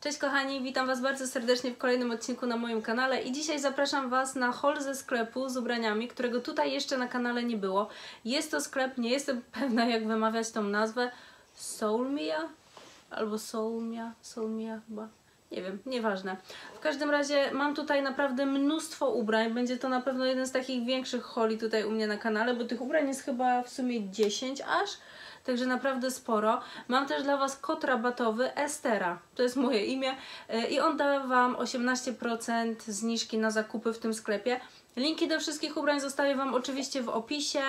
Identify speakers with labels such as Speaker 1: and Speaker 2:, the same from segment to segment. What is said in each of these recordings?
Speaker 1: Cześć kochani, witam Was bardzo serdecznie w kolejnym odcinku na moim kanale i dzisiaj zapraszam Was na haul ze sklepu z ubraniami, którego tutaj jeszcze na kanale nie było. Jest to sklep, nie jestem pewna jak wymawiać tą nazwę, Soulmia albo Soulmia, Soulmia chyba. Nie wiem, nieważne. W każdym razie mam tutaj naprawdę mnóstwo ubrań. Będzie to na pewno jeden z takich większych holi tutaj u mnie na kanale, bo tych ubrań jest chyba w sumie 10 aż także naprawdę sporo. Mam też dla Was kod rabatowy Estera, to jest moje imię y, i on da Wam 18% zniżki na zakupy w tym sklepie. Linki do wszystkich ubrań zostawię Wam oczywiście w opisie.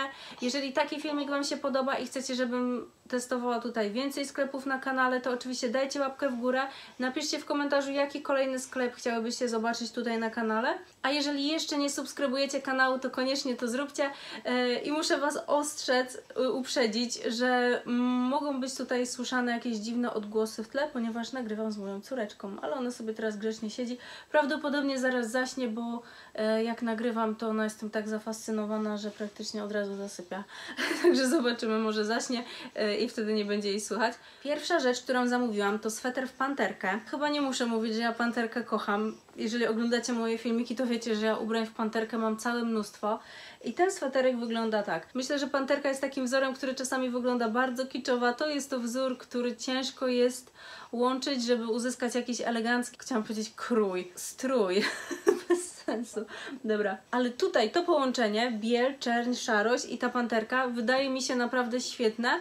Speaker 1: Jeżeli taki filmik Wam się podoba i chcecie, żebym testowała tutaj więcej sklepów na kanale, to oczywiście dajcie łapkę w górę. Napiszcie w komentarzu, jaki kolejny sklep chciałybyście zobaczyć tutaj na kanale. A jeżeli jeszcze nie subskrybujecie kanału, to koniecznie to zróbcie. E, I muszę Was ostrzec, uprzedzić, że mogą być tutaj słyszane jakieś dziwne odgłosy w tle, ponieważ nagrywam z moją córeczką, ale ona sobie teraz grzecznie siedzi. Prawdopodobnie zaraz zaśnie, bo e, jak nagrywam, to ona jestem tak zafascynowana, że praktycznie od razu zasypia. Także zobaczymy, może zaśnie e, i wtedy nie będzie jej słychać. Pierwsza rzecz, którą zamówiłam, to sweter w panterkę. Chyba nie muszę mówić, że ja panterkę kocham. Jeżeli oglądacie moje filmiki, to wiecie, że ja ubrań w panterkę mam całe mnóstwo. I ten sweterek wygląda tak. Myślę, że panterka jest takim wzorem, który czasami wygląda bardzo kiczowa. To jest to wzór, który ciężko jest łączyć, żeby uzyskać jakiś elegancki, chciałam powiedzieć krój, strój. Bez sensu. Dobra, ale tutaj to połączenie, biel, czerń, szarość i ta panterka wydaje mi się naprawdę świetne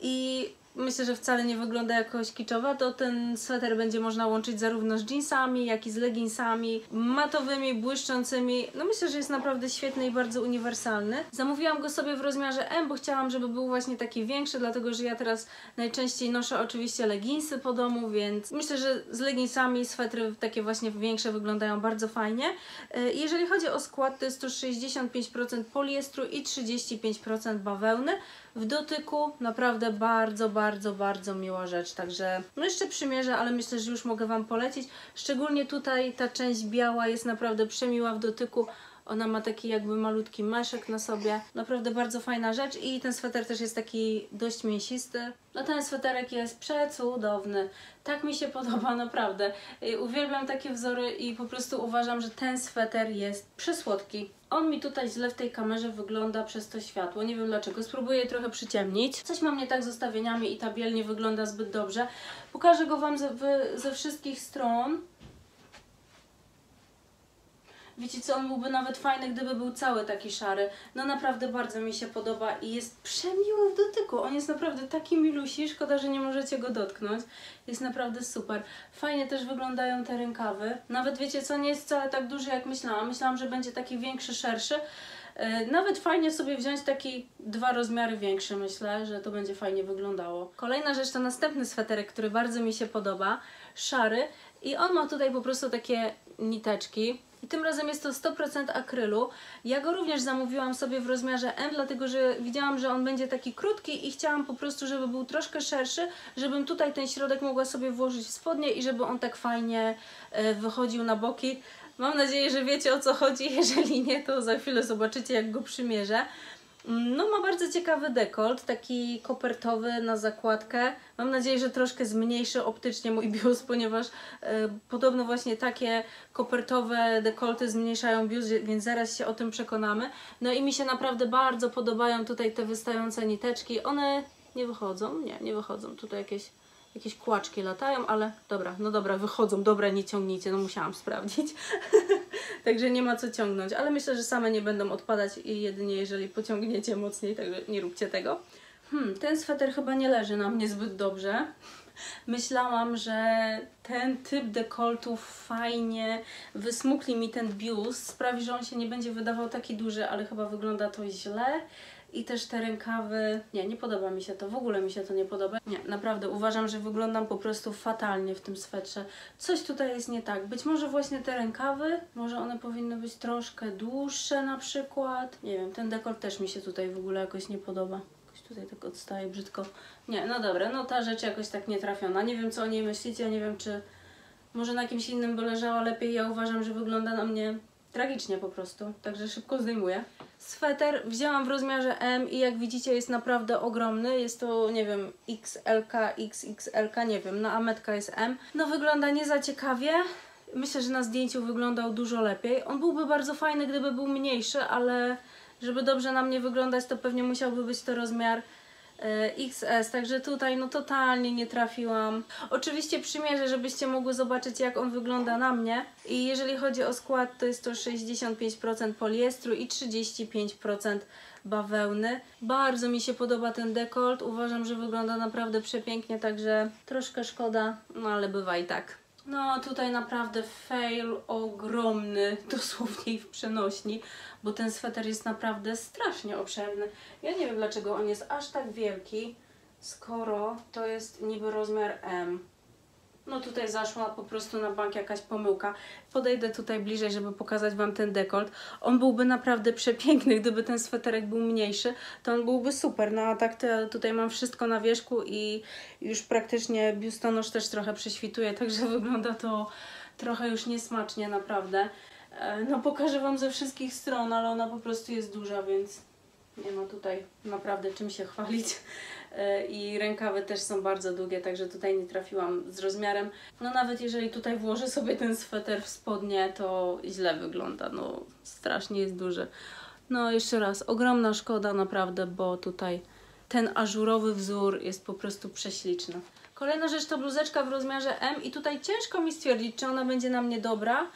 Speaker 1: i myślę, że wcale nie wygląda jakoś kiczowa, to ten sweter będzie można łączyć zarówno z jeansami, jak i z leginsami, matowymi, błyszczącymi. No myślę, że jest naprawdę świetny i bardzo uniwersalny. Zamówiłam go sobie w rozmiarze M, bo chciałam, żeby był właśnie taki większy, dlatego że ja teraz najczęściej noszę oczywiście leginsy po domu, więc myślę, że z leginsami swetry takie właśnie większe wyglądają bardzo fajnie. E, jeżeli chodzi o skład, to jest to 65% poliestru i 35% bawełny. W dotyku naprawdę bardzo, bardzo, bardzo miła rzecz, także no jeszcze przymierzę, ale myślę, że już mogę Wam polecić. Szczególnie tutaj ta część biała jest naprawdę przemiła w dotyku. Ona ma taki jakby malutki meszek na sobie. Naprawdę bardzo fajna rzecz i ten sweter też jest taki dość mięsisty. No ten sweterek jest przecudowny. Tak mi się podoba, naprawdę. Uwielbiam takie wzory i po prostu uważam, że ten sweter jest przysłodki. On mi tutaj źle w tej kamerze wygląda przez to światło. Nie wiem dlaczego. Spróbuję trochę przyciemnić. Coś mam nie tak z ustawieniami i ta biel nie wygląda zbyt dobrze. Pokażę go Wam ze, ze wszystkich stron. Wiecie co, on byłby nawet fajny, gdyby był cały taki szary. No naprawdę bardzo mi się podoba i jest przemiły w dotyku. On jest naprawdę taki milusi, szkoda, że nie możecie go dotknąć. Jest naprawdę super. Fajnie też wyglądają te rękawy. Nawet wiecie co, nie jest wcale tak duży jak myślałam. Myślałam, że będzie taki większy, szerszy. E, nawet fajnie sobie wziąć taki dwa rozmiary większy, myślę, że to będzie fajnie wyglądało. Kolejna rzecz to następny sweterek, który bardzo mi się podoba, szary i on ma tutaj po prostu takie niteczki, i tym razem jest to 100% akrylu. Ja go również zamówiłam sobie w rozmiarze M, dlatego że widziałam, że on będzie taki krótki i chciałam po prostu, żeby był troszkę szerszy, żebym tutaj ten środek mogła sobie włożyć w spodnie i żeby on tak fajnie e, wychodził na boki. Mam nadzieję, że wiecie o co chodzi. Jeżeli nie, to za chwilę zobaczycie, jak go przymierzę. No ma bardzo ciekawy dekolt, taki kopertowy na zakładkę. Mam nadzieję, że troszkę zmniejszy optycznie mój biust, ponieważ e, podobno właśnie takie kopertowe dekolty zmniejszają biust, więc zaraz się o tym przekonamy. No i mi się naprawdę bardzo podobają tutaj te wystające niteczki. One nie wychodzą, nie, nie wychodzą. Tutaj jakieś jakieś kłaczki latają, ale dobra, no dobra, wychodzą, dobra, nie ciągnijcie, no musiałam sprawdzić. także nie ma co ciągnąć, ale myślę, że same nie będą odpadać i jedynie jeżeli pociągniecie mocniej, także nie róbcie tego. Hmm, ten sweter chyba nie leży na mnie zbyt dobrze. Myślałam, że ten typ dekoltów fajnie wysmukli mi ten biust, sprawi, że on się nie będzie wydawał taki duży, ale chyba wygląda to źle i też te rękawy, nie, nie podoba mi się to, w ogóle mi się to nie podoba. Nie, naprawdę uważam, że wyglądam po prostu fatalnie w tym swetrze. Coś tutaj jest nie tak. Być może właśnie te rękawy, może one powinny być troszkę dłuższe na przykład. Nie wiem, ten dekolt też mi się tutaj w ogóle jakoś nie podoba. Tutaj tak odstaje brzydko. Nie, no dobra, no ta rzecz jakoś tak nie trafiona. Nie wiem co o niej myślicie, nie wiem czy może na kimś innym by leżała lepiej. Ja uważam, że wygląda na mnie tragicznie po prostu, także szybko zdejmuję. Sweter wzięłam w rozmiarze M i jak widzicie jest naprawdę ogromny, jest to nie wiem XLK, XXLK, nie wiem, na Ametka jest M. No wygląda nie za ciekawie, myślę, że na zdjęciu wyglądał dużo lepiej. On byłby bardzo fajny, gdyby był mniejszy, ale żeby dobrze na mnie wyglądać, to pewnie musiałby być to rozmiar e, XS, także tutaj no totalnie nie trafiłam. Oczywiście przymierzę, żebyście mogły zobaczyć jak on wygląda na mnie i jeżeli chodzi o skład to jest to 65% poliestru i 35% bawełny. Bardzo mi się podoba ten dekolt, uważam, że wygląda naprawdę przepięknie, także troszkę szkoda, no ale bywa i tak. No tutaj naprawdę fail ogromny, dosłownie w przenośni, bo ten sweter jest naprawdę strasznie obszerny. Ja nie wiem dlaczego on jest aż tak wielki, skoro to jest niby rozmiar M. No tutaj zaszła po prostu na bank jakaś pomyłka. Podejdę tutaj bliżej, żeby pokazać Wam ten dekolt. On byłby naprawdę przepiękny, gdyby ten sweterek był mniejszy, to on byłby super. No a tak to tutaj mam wszystko na wierzchu i już praktycznie biustonosz też trochę prześwituje, także wygląda to trochę już niesmacznie naprawdę. E, no pokażę Wam ze wszystkich stron, ale ona po prostu jest duża, więc nie ma tutaj naprawdę czym się chwalić. E, I rękawy też są bardzo długie, także tutaj nie trafiłam z rozmiarem. No nawet jeżeli tutaj włożę sobie ten sweter w spodnie, to źle wygląda. No strasznie jest duży. No jeszcze raz, ogromna szkoda naprawdę, bo tutaj ten ażurowy wzór jest po prostu prześliczny. Kolejna rzecz to bluzeczka w rozmiarze M i tutaj ciężko mi stwierdzić, czy ona będzie na mnie dobra,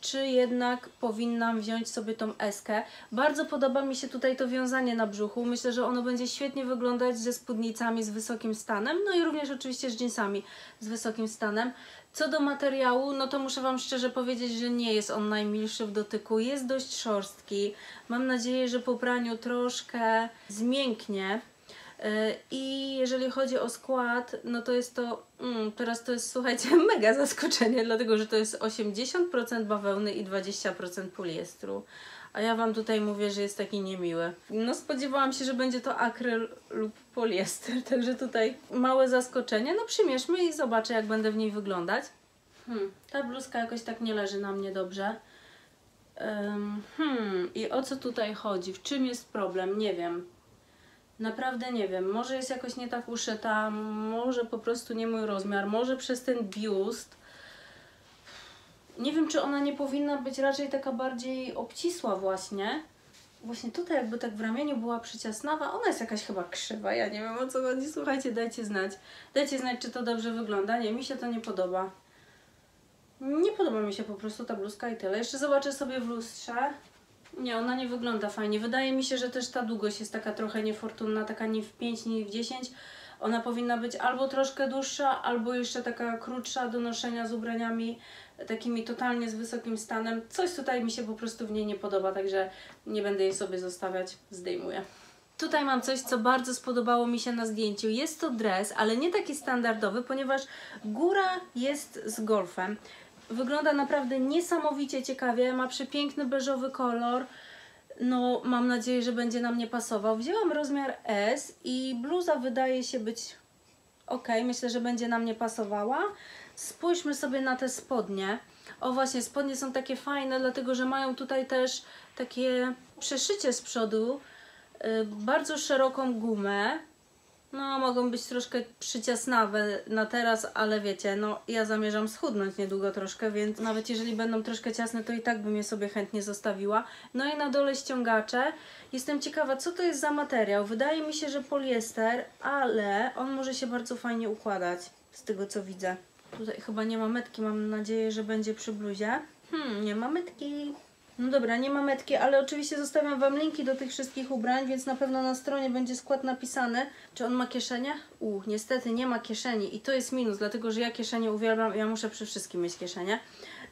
Speaker 1: czy jednak powinnam wziąć sobie tą eskę. Bardzo podoba mi się tutaj to wiązanie na brzuchu. Myślę, że ono będzie świetnie wyglądać ze spódnicami z wysokim stanem, no i również oczywiście z jeansami z wysokim stanem. Co do materiału, no to muszę Wam szczerze powiedzieć, że nie jest on najmilszy w dotyku. Jest dość szorstki. Mam nadzieję, że po praniu troszkę zmięknie. E, I jeżeli chodzi o skład, no to jest to, mm, teraz to jest słuchajcie, mega zaskoczenie, dlatego że to jest 80% bawełny i 20% poliestru. A ja Wam tutaj mówię, że jest taki niemiły. No spodziewałam się, że będzie to akryl lub poliester, także tutaj małe zaskoczenie. No przymierzmy i zobaczę, jak będę w niej wyglądać. Hmm, ta bluzka jakoś tak nie leży na mnie dobrze. Um, hmm, i o co tutaj chodzi? W czym jest problem? Nie wiem. Naprawdę nie wiem, może jest jakoś nie tak uszyta, może po prostu nie mój rozmiar, może przez ten biust. Nie wiem, czy ona nie powinna być raczej taka bardziej obcisła właśnie. Właśnie tutaj jakby tak w ramieniu była przyciasnawa, ona jest jakaś chyba krzywa, ja nie wiem o co chodzi, słuchajcie, dajcie znać. Dajcie znać, czy to dobrze wygląda, nie, mi się to nie podoba. Nie podoba mi się po prostu ta bluzka i tyle. Jeszcze zobaczę sobie w lustrze. Nie, ona nie wygląda fajnie. Wydaje mi się, że też ta długość jest taka trochę niefortunna, taka nie w 5, nie w 10. Ona powinna być albo troszkę dłuższa, albo jeszcze taka krótsza do noszenia z ubraniami takimi totalnie z wysokim stanem. Coś tutaj mi się po prostu w niej nie podoba, także nie będę jej sobie zostawiać, zdejmuję. Tutaj mam coś, co bardzo spodobało mi się na zdjęciu. Jest to dres, ale nie taki standardowy, ponieważ góra jest z golfem. Wygląda naprawdę niesamowicie ciekawie, ma przepiękny beżowy kolor. No, mam nadzieję, że będzie na mnie pasował. Wzięłam rozmiar S i bluza wydaje się być ok. Myślę, że będzie na mnie pasowała. Spójrzmy sobie na te spodnie. O właśnie, spodnie są takie fajne, dlatego że mają tutaj też takie przeszycie z przodu, yy, bardzo szeroką gumę no, mogą być troszkę przyciasnawe na teraz, ale wiecie, no ja zamierzam schudnąć niedługo troszkę, więc nawet jeżeli będą troszkę ciasne, to i tak bym je sobie chętnie zostawiła. No i na dole ściągacze. Jestem ciekawa, co to jest za materiał. Wydaje mi się, że poliester, ale on może się bardzo fajnie układać, z tego co widzę. Tutaj chyba nie ma metki, mam nadzieję, że będzie przy bluzie. Hmm, nie ma metki. No dobra, nie ma metki, ale oczywiście zostawiam Wam linki do tych wszystkich ubrań, więc na pewno na stronie będzie skład napisany. Czy on ma kieszenie? U, niestety nie ma kieszeni i to jest minus, dlatego że ja kieszenie uwielbiam, ja muszę przy wszystkim mieć kieszenie.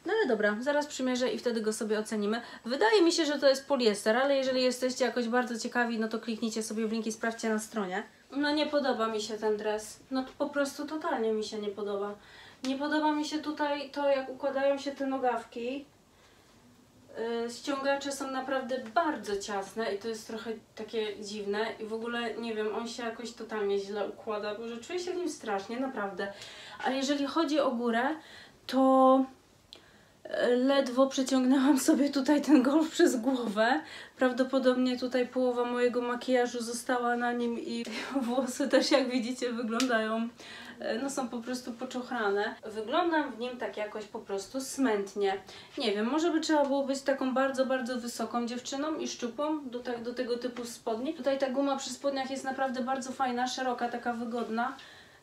Speaker 1: No ale dobra, zaraz przymierzę i wtedy go sobie ocenimy. Wydaje mi się, że to jest poliester, ale jeżeli jesteście jakoś bardzo ciekawi, no to kliknijcie sobie w linki, sprawdźcie na stronie. No nie podoba mi się ten dres. No to po prostu totalnie mi się nie podoba. Nie podoba mi się tutaj to, jak układają się te nogawki. Y, ściągacze są naprawdę bardzo ciasne i to jest trochę takie dziwne i w ogóle nie wiem, on się jakoś totalnie źle układa, bo że czuję się w nim strasznie, naprawdę. A jeżeli chodzi o górę, to yy, ledwo przeciągnęłam sobie tutaj ten golf przez głowę. Prawdopodobnie tutaj połowa mojego makijażu została na nim i włosy też jak widzicie wyglądają no są po prostu poczochrane. Wyglądam w nim tak jakoś po prostu smętnie. Nie wiem, może by trzeba było być taką bardzo, bardzo wysoką dziewczyną i szczupłą do, tak, do tego typu spodni. Tutaj ta guma przy spodniach jest naprawdę bardzo fajna, szeroka, taka wygodna.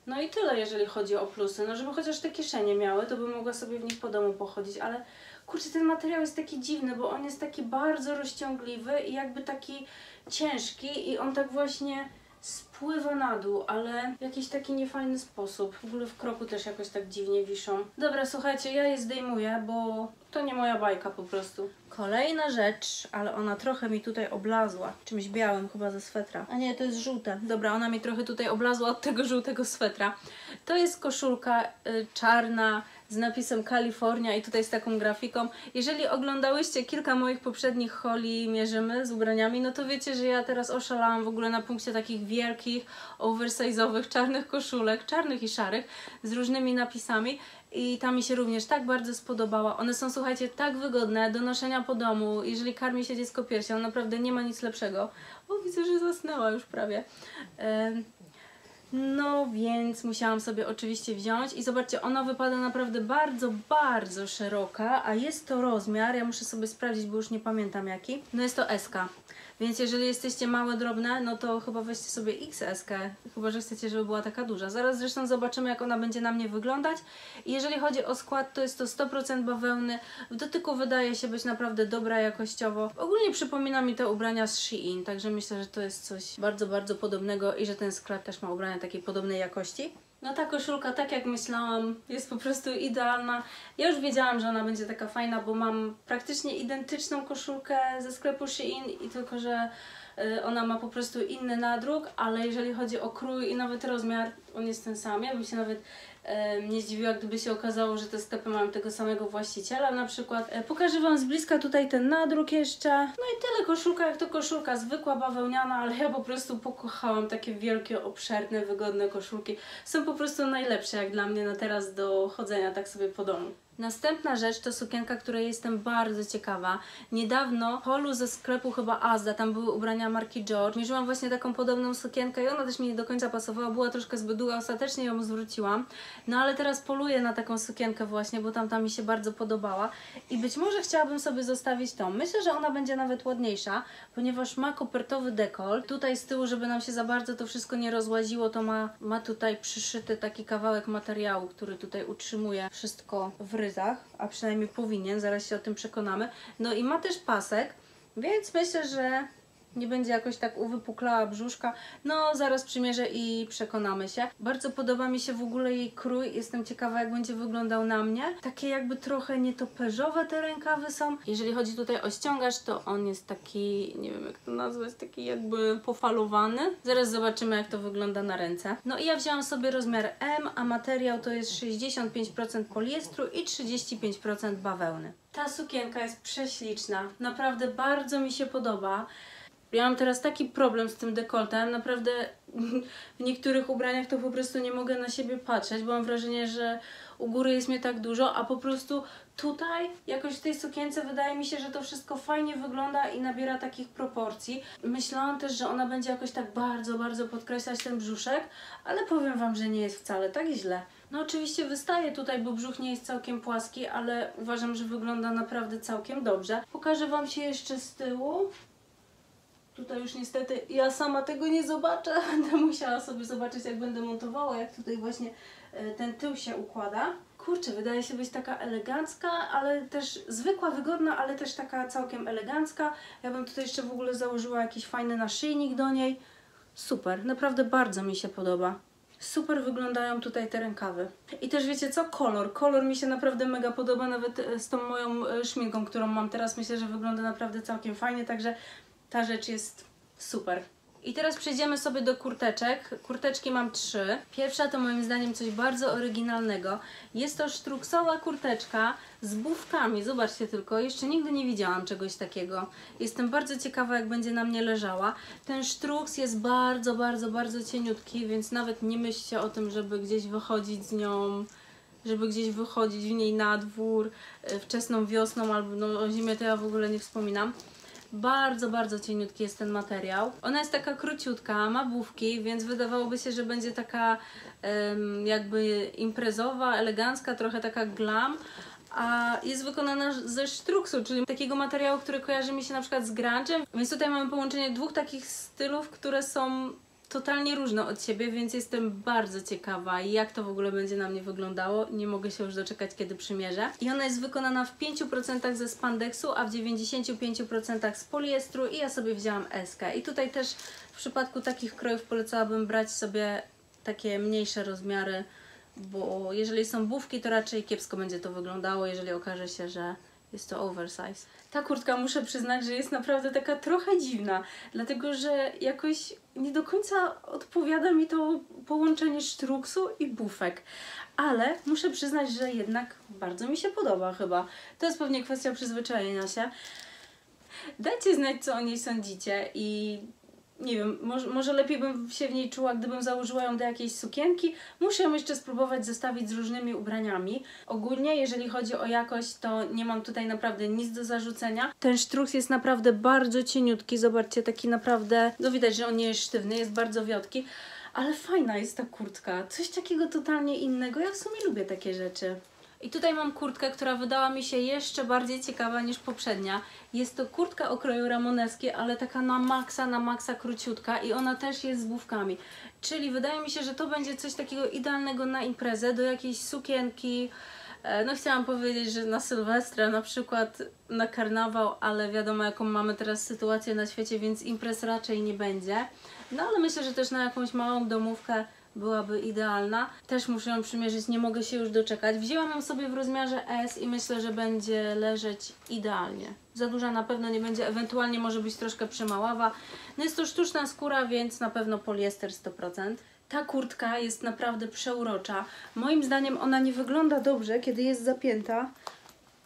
Speaker 1: No i tyle, jeżeli chodzi o plusy. No, żeby chociaż te kieszenie miały, to bym mogła sobie w nich po domu pochodzić, ale kurczę, ten materiał jest taki dziwny, bo on jest taki bardzo rozciągliwy i jakby taki ciężki i on tak właśnie spływa na dół, ale w jakiś taki niefajny sposób. W ogóle w kroku też jakoś tak dziwnie wiszą. Dobra, słuchajcie, ja je zdejmuję, bo to nie moja bajka po prostu. Kolejna rzecz, ale ona trochę mi tutaj oblazła. Czymś białym chyba ze swetra. A nie, to jest żółte. Dobra, ona mi trochę tutaj oblazła od tego żółtego swetra. To jest koszulka y, czarna z napisem Kalifornia i tutaj z taką grafiką. Jeżeli oglądałyście kilka moich poprzednich holi mierzymy z ubraniami, no to wiecie, że ja teraz oszalałam w ogóle na punkcie takich wielkich, oversize'owych, czarnych koszulek, czarnych i szarych, z różnymi napisami i ta mi się również tak bardzo spodobała. One są, słuchajcie, tak wygodne do noszenia po domu. Jeżeli karmi się dziecko piersią, naprawdę nie ma nic lepszego. O, widzę, że zasnęła już prawie. No więc musiałam sobie oczywiście wziąć i zobaczcie, ona wypada naprawdę bardzo, bardzo szeroka, a jest to rozmiar, ja muszę sobie sprawdzić, bo już nie pamiętam jaki. No jest to SK. Więc jeżeli jesteście małe, drobne, no to chyba weźcie sobie XS, chyba że chcecie, żeby była taka duża. Zaraz zresztą zobaczymy, jak ona będzie na mnie wyglądać. I jeżeli chodzi o skład, to jest to 100% bawełny. W dotyku wydaje się być naprawdę dobra jakościowo. Ogólnie przypomina mi te ubrania z Shein, także myślę, że to jest coś bardzo, bardzo podobnego i że ten sklep też ma ubrania takiej podobnej jakości. No ta koszulka, tak jak myślałam, jest po prostu idealna. Ja już wiedziałam, że ona będzie taka fajna, bo mam praktycznie identyczną koszulkę ze sklepu Shein i tylko, że y, ona ma po prostu inny nadruk, ale jeżeli chodzi o krój i nawet rozmiar, on jest ten sam. Ja bym się nawet nie zdziwiła, gdyby się okazało, że te sklepy mają tego samego właściciela na przykład. E, pokażę Wam z bliska tutaj ten nadruk jeszcze. No i tyle, koszulka jak to koszulka, zwykła bawełniana, ale ja po prostu pokochałam takie wielkie, obszerne, wygodne koszulki. Są po prostu najlepsze jak dla mnie na teraz do chodzenia tak sobie po domu. Następna rzecz to sukienka, której jestem bardzo ciekawa. Niedawno w holu ze sklepu chyba Azda, tam były ubrania marki George. Mierzyłam właśnie taką podobną sukienkę i ona też mi nie do końca pasowała, była troszkę zbyt długa, ostatecznie ją zwróciłam. No ale teraz poluję na taką sukienkę właśnie, bo tamta mi się bardzo podobała i być może chciałabym sobie zostawić tą. Myślę, że ona będzie nawet ładniejsza, ponieważ ma kopertowy dekol. Tutaj z tyłu, żeby nam się za bardzo to wszystko nie rozłaziło, to ma, ma tutaj przyszyty taki kawałek materiału, który tutaj utrzymuje wszystko w ryzach, a przynajmniej powinien, zaraz się o tym przekonamy. No i ma też pasek, więc myślę, że nie będzie jakoś tak uwypuklała brzuszka. No, zaraz przymierzę i przekonamy się. Bardzo podoba mi się w ogóle jej krój. Jestem ciekawa, jak będzie wyglądał na mnie. Takie jakby trochę nietoperzowe te rękawy są. Jeżeli chodzi tutaj o ściągacz, to on jest taki, nie wiem jak to nazwać, taki jakby pofalowany. Zaraz zobaczymy, jak to wygląda na ręce. No i ja wzięłam sobie rozmiar M, a materiał to jest 65% poliestru i 35% bawełny. Ta sukienka jest prześliczna. Naprawdę bardzo mi się podoba. Ja mam teraz taki problem z tym dekoltem, naprawdę w niektórych ubraniach to po prostu nie mogę na siebie patrzeć, bo mam wrażenie, że u góry jest mnie tak dużo, a po prostu tutaj jakoś w tej sukience wydaje mi się, że to wszystko fajnie wygląda i nabiera takich proporcji. Myślałam też, że ona będzie jakoś tak bardzo, bardzo podkreślać ten brzuszek, ale powiem Wam, że nie jest wcale tak źle. No oczywiście wystaje tutaj, bo brzuch nie jest całkiem płaski, ale uważam, że wygląda naprawdę całkiem dobrze. Pokażę Wam się jeszcze z tyłu. Tutaj już niestety ja sama tego nie zobaczę. Będę musiała sobie zobaczyć, jak będę montowała, jak tutaj właśnie e, ten tył się układa. Kurczę, wydaje się być taka elegancka, ale też zwykła, wygodna, ale też taka całkiem elegancka. Ja bym tutaj jeszcze w ogóle założyła jakiś fajny naszyjnik do niej. Super, naprawdę bardzo mi się podoba. Super wyglądają tutaj te rękawy. I też wiecie co? Kolor. Kolor mi się naprawdę mega podoba, nawet e, z tą moją e, szminką, którą mam teraz. Myślę, że wygląda naprawdę całkiem fajnie, także ta rzecz jest super. I teraz przejdziemy sobie do kurteczek. Kurteczki mam trzy. Pierwsza to moim zdaniem coś bardzo oryginalnego. Jest to sztruksowa kurteczka z bufkami. Zobaczcie tylko, jeszcze nigdy nie widziałam czegoś takiego. Jestem bardzo ciekawa, jak będzie na mnie leżała. Ten sztruks jest bardzo, bardzo, bardzo cieniutki, więc nawet nie myślcie o tym, żeby gdzieś wychodzić z nią żeby gdzieś wychodzić w niej na dwór y, wczesną wiosną albo no, o zimie to ja w ogóle nie wspominam. Bardzo, bardzo cieniutki jest ten materiał. Ona jest taka króciutka, ma bufki, więc wydawałoby się, że będzie taka jakby imprezowa, elegancka, trochę taka glam, a jest wykonana ze sztruksu, czyli takiego materiału, który kojarzy mi się na przykład z grunge'em. Więc tutaj mamy połączenie dwóch takich stylów, które są totalnie różne od siebie, więc jestem bardzo ciekawa, jak to w ogóle będzie na mnie wyglądało. Nie mogę się już doczekać, kiedy przymierzę. I ona jest wykonana w 5% ze spandeksu, a w 95% z poliestru i ja sobie wzięłam eskę. I tutaj też w przypadku takich krojów polecałabym brać sobie takie mniejsze rozmiary, bo jeżeli są bufki, to raczej kiepsko będzie to wyglądało, jeżeli okaże się, że jest to oversize. Ta kurtka muszę przyznać, że jest naprawdę taka trochę dziwna, dlatego że jakoś nie do końca odpowiada mi to połączenie sztruksu i bufek. Ale muszę przyznać, że jednak bardzo mi się podoba chyba. To jest pewnie kwestia przyzwyczajenia się. Dajcie znać, co o niej sądzicie i nie wiem, może, może lepiej bym się w niej czuła, gdybym założyła ją do jakiejś sukienki. Muszę ją jeszcze spróbować zestawić z różnymi ubraniami. Ogólnie, jeżeli chodzi o jakość, to nie mam tutaj naprawdę nic do zarzucenia. Ten sztruks jest naprawdę bardzo cieniutki. Zobaczcie, taki naprawdę, no widać, że on nie jest sztywny, jest bardzo wiotki. Ale fajna jest ta kurtka. Coś takiego totalnie innego. Ja w sumie lubię takie rzeczy. I tutaj mam kurtkę, która wydała mi się jeszcze bardziej ciekawa niż poprzednia. Jest to kurtka o kroju ramoneski, ale taka na maksa, na maksa króciutka i ona też jest z główkami. Czyli wydaje mi się, że to będzie coś takiego idealnego na imprezę, do jakiejś sukienki. E, No chciałam powiedzieć, że na Sylwestra, na przykład na karnawał, ale wiadomo jaką mamy teraz sytuację na świecie, więc imprez raczej nie będzie. No ale myślę, że też na jakąś małą domówkę byłaby idealna. Też muszę ją przymierzyć, nie mogę się już doczekać. Wzięłam ją sobie w rozmiarze S i myślę, że będzie leżeć idealnie. Za duża na pewno nie będzie, ewentualnie może być troszkę przymaława. No jest to sztuczna skóra, więc na pewno poliester 100%. Ta kurtka jest naprawdę przeurocza. Moim zdaniem ona nie wygląda dobrze, kiedy jest zapięta.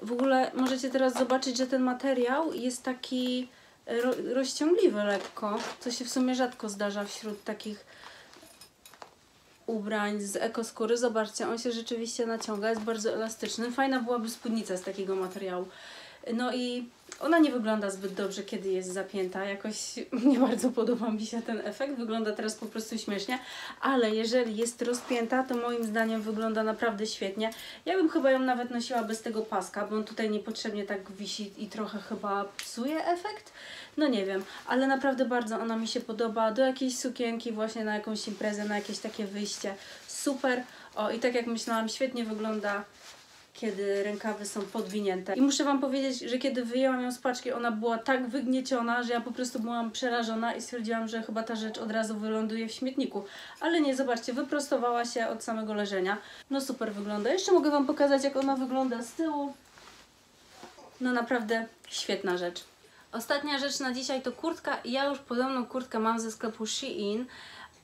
Speaker 1: W ogóle możecie teraz zobaczyć, że ten materiał jest taki ro rozciągliwy lekko, co się w sumie rzadko zdarza wśród takich ubrań z ekoskóry. Zobaczcie, on się rzeczywiście naciąga, jest bardzo elastyczny. Fajna byłaby spódnica z takiego materiału. No i ona nie wygląda zbyt dobrze, kiedy jest zapięta. Jakoś nie bardzo podoba mi się ten efekt. Wygląda teraz po prostu śmiesznie, ale jeżeli jest rozpięta, to moim zdaniem wygląda naprawdę świetnie. Ja bym chyba ją nawet nosiła bez tego paska, bo on tutaj niepotrzebnie tak wisi i trochę chyba psuje efekt. No nie wiem, ale naprawdę bardzo ona mi się podoba. Do jakiejś sukienki, właśnie na jakąś imprezę, na jakieś takie wyjście. Super. O, i tak jak myślałam, świetnie wygląda kiedy rękawy są podwinięte. I muszę Wam powiedzieć, że kiedy wyjęłam ją z paczki, ona była tak wygnieciona, że ja po prostu byłam przerażona i stwierdziłam, że chyba ta rzecz od razu wyląduje w śmietniku. Ale nie, zobaczcie, wyprostowała się od samego leżenia. No super wygląda. Jeszcze mogę Wam pokazać, jak ona wygląda z tyłu. No naprawdę świetna rzecz. Ostatnia rzecz na dzisiaj to kurtka. Ja już podobną kurtkę mam ze sklepu Shein,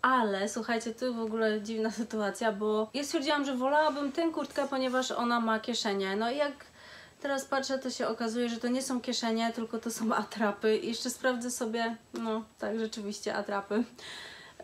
Speaker 1: ale słuchajcie, tu w ogóle dziwna sytuacja, bo ja stwierdziłam, że wolałabym tę kurtkę, ponieważ ona ma kieszenie. No i jak teraz patrzę, to się okazuje, że to nie są kieszenie, tylko to są atrapy. I jeszcze sprawdzę sobie, no tak, rzeczywiście atrapy.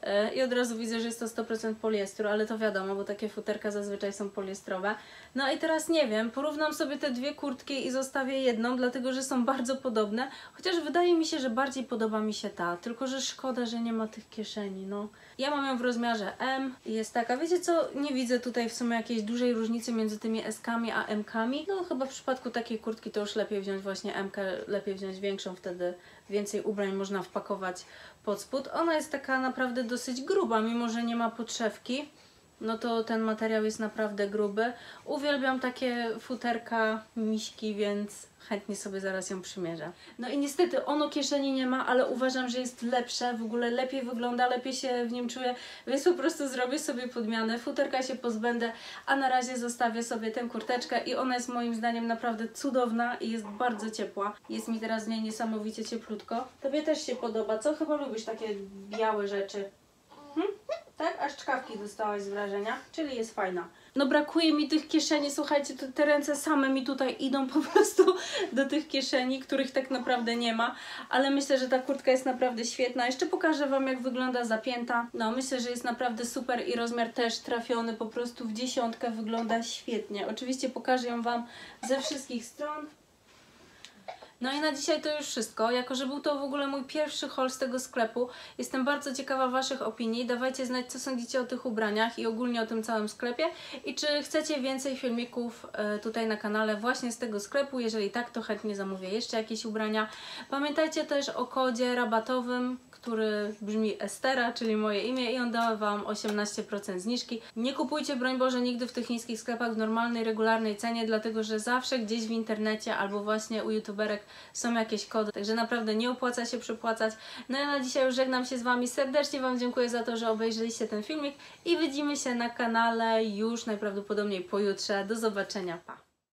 Speaker 1: E, I od razu widzę, że jest to 100% poliestru, ale to wiadomo, bo takie futerka zazwyczaj są poliestrowe. No i teraz nie wiem, porównam sobie te dwie kurtki i zostawię jedną, dlatego że są bardzo podobne. Chociaż wydaje mi się, że bardziej podoba mi się ta, tylko że szkoda, że nie ma tych kieszeni, no. Ja mam ją w rozmiarze M jest taka, wiecie co, nie widzę tutaj w sumie jakiejś dużej różnicy między tymi S-kami a M-kami. No chyba w przypadku takiej kurtki to już lepiej wziąć właśnie M-kę, lepiej wziąć większą, wtedy więcej ubrań można wpakować pod spód. Ona jest taka naprawdę dosyć gruba, mimo że nie ma podszewki no to ten materiał jest naprawdę gruby. Uwielbiam takie futerka, miśki, więc chętnie sobie zaraz ją przymierzę. No i niestety ono kieszeni nie ma, ale uważam, że jest lepsze, w ogóle lepiej wygląda, lepiej się w nim czuję, więc po prostu zrobię sobie podmianę, futerka się pozbędę, a na razie zostawię sobie tę kurteczkę i ona jest moim zdaniem naprawdę cudowna i jest bardzo ciepła. Jest mi teraz w niej niesamowicie cieplutko. Tobie też się podoba, co? Chyba lubisz takie białe rzeczy. Tak? Aż czkawki dostałaś z wrażenia, czyli jest fajna. No brakuje mi tych kieszeni, słuchajcie, te, te ręce same mi tutaj idą po prostu do tych kieszeni, których tak naprawdę nie ma, ale myślę, że ta kurtka jest naprawdę świetna. Jeszcze pokażę Wam, jak wygląda zapięta. No, myślę, że jest naprawdę super i rozmiar też trafiony, po prostu w dziesiątkę wygląda świetnie. Oczywiście pokażę ją Wam ze wszystkich stron. No i na dzisiaj to już wszystko. Jako, że był to w ogóle mój pierwszy haul z tego sklepu, jestem bardzo ciekawa Waszych opinii. Dawajcie znać, co sądzicie o tych ubraniach i ogólnie o tym całym sklepie. I czy chcecie więcej filmików e, tutaj na kanale właśnie z tego sklepu? Jeżeli tak, to chętnie zamówię jeszcze jakieś ubrania. Pamiętajcie też o kodzie rabatowym, który brzmi Estera, czyli moje imię i on da Wam 18% zniżki. Nie kupujcie, broń Boże, nigdy w tych chińskich sklepach w normalnej, regularnej cenie, dlatego że zawsze gdzieś w internecie albo właśnie u youtuberek są jakieś kody, także naprawdę nie opłaca się przepłacać. No ja na dzisiaj już żegnam się z Wami. Serdecznie Wam dziękuję za to, że obejrzeliście ten filmik i widzimy się na kanale już najprawdopodobniej pojutrze. Do zobaczenia, pa!